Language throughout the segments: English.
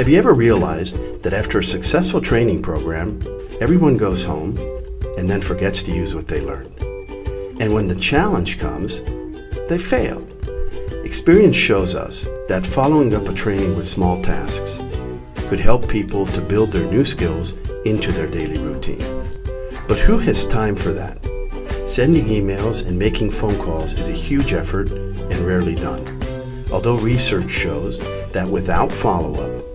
Have you ever realized that after a successful training program, everyone goes home and then forgets to use what they learned? And when the challenge comes, they fail. Experience shows us that following up a training with small tasks could help people to build their new skills into their daily routine. But who has time for that? Sending emails and making phone calls is a huge effort and rarely done. Although research shows that without follow-up,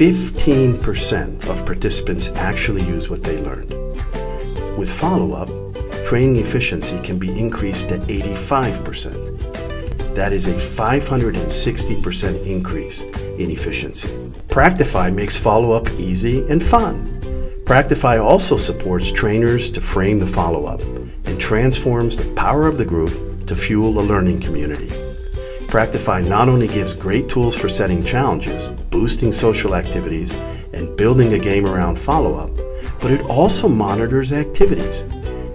15% of participants actually use what they learned. With follow-up, training efficiency can be increased to 85%. That is a 560% increase in efficiency. Practify makes follow-up easy and fun. Practify also supports trainers to frame the follow-up and transforms the power of the group to fuel a learning community. Practify not only gives great tools for setting challenges, boosting social activities, and building a game around follow-up, but it also monitors activities.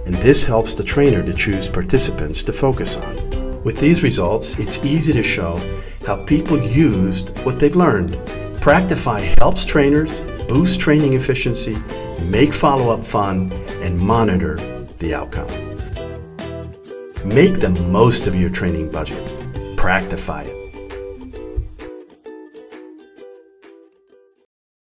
And this helps the trainer to choose participants to focus on. With these results, it's easy to show how people used what they've learned. Practify helps trainers boost training efficiency, make follow-up fun, and monitor the outcome. Make the most of your training budget. Practify it.